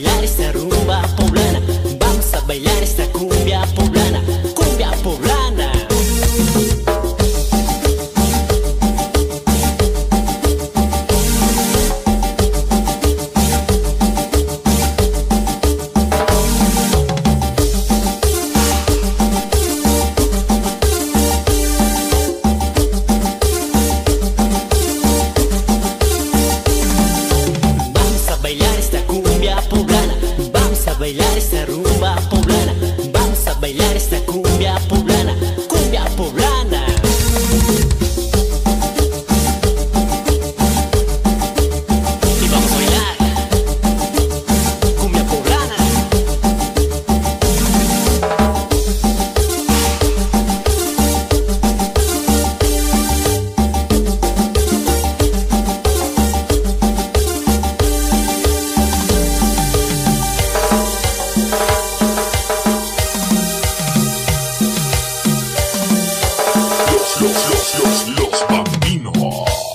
bailar essa é rumba poblana Vamos a bailar esa rumba poblana. Los, los, los, los, bambinos.